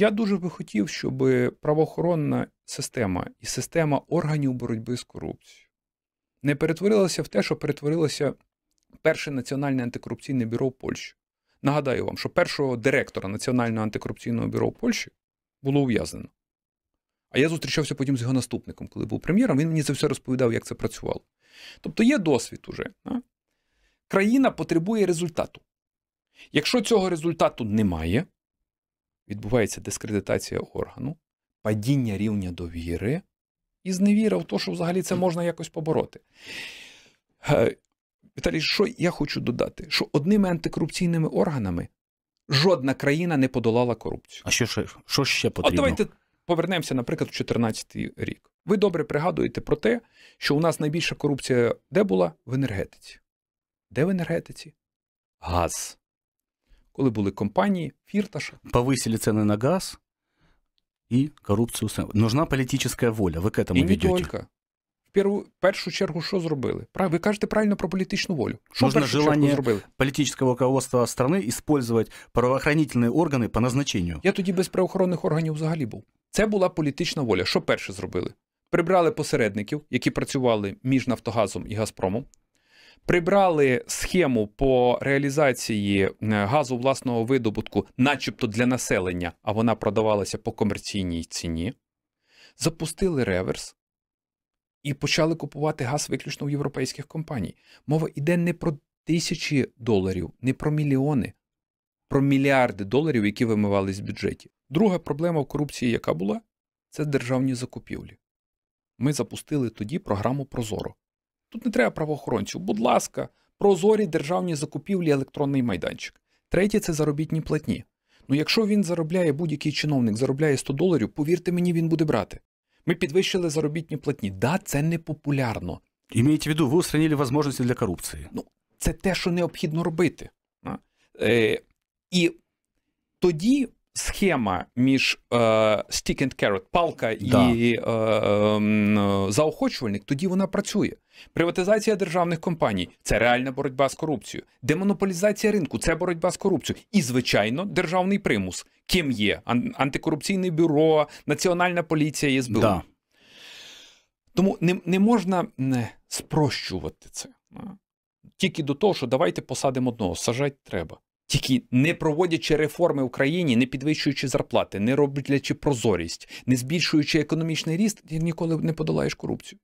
я дуже би хотів, щоб правоохоронна система і система органів боротьби з корупцією не перетворилася в те, що перетворилося перше національне антикорупційне бюро Польщі. Нагадаю вам, що першого директора Національного антикорупційного бюро в Польщі було ув'язнено. А я зустрічався потім з його наступником, коли був прем'єром. Він мені це все розповідав, як це працювало. Тобто є досвід уже. А? Країна потребує результату. Якщо цього результату немає, відбувається дискредитація органу, падіння рівня довіри і зневіра в те, що взагалі це можна якось побороти. Е, Віталій, що я хочу додати? Що одними антикорупційними органами жодна країна не подолала корупцію. А що, ще- що ще потрібно? От давайте повернемося, наприклад, в 2014 рік. Ви добре пригадуєте про те, що у нас найбільша корупція де була? В енергетиці. Де в енергетиці? Газ Коли були компанії, фірташа. Повысили цены на газ и коррупцию. сам- Нужна политическая воля. Вы к этому І не ведете. тільки. В першу, першу чергу, що зробили? Прав- Ви кажете правильно про політичну волю. Що в Нужно першу чергу желання зробили? Политического руководства страны использовать правоохранительные органы по назначению. Я тоді без правоохоронних органів взагалі був. Це була політична воля. Що перше зробили? Прибрали посередників, які працювали між Нафтогазом і Газпромом. Прибрали схему по реалізації е, газу власного видобутку, начебто для населення, а вона продавалася по комерційній ціні. Запустили реверс і почали купувати газ виключно в європейських компаній. Мова йде не про тисячі доларів, не про мільйони, про мільярди доларів, які вимивались з бюджетів. Друга проблема в корупції, яка була, це державні закупівлі. Ми запустили тоді програму Прозоро. Тут не треба правоохоронців. Будь ласка, прозорі державні закупівлі, електронний майданчик. Третє це заробітні платні. Ну, якщо він заробляє, будь-який чиновник заробляє 100 доларів, повірте мені, він буде брати. Ми підвищили заробітні платні. Да, це не популярно. Имейте в виду, вы устранили возможности для коррупции. Це те, що необхідно робити. Е, і тоді схема між е, stick and carrot, палка Да. і е, ем, е, заохочувальник, тоді вона працює. Приватизація державних компаній це реальна боротьба з корупцією. Демонополізація ринку це боротьба з корупцією. І, звичайно, державний примус. Ким є? Ан- Антикорупційне бюро, Національна поліція СБУ. Да. Тому не, не можна не спрощувати це. Тільки до того, що давайте посадимо одного, сажати треба. Тільки не проводячи реформи в країні, не підвищуючи зарплати, не роблячи прозорість, не збільшуючи економічний ріст, ти ніколи не подолаєш корупцію.